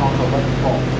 往左边移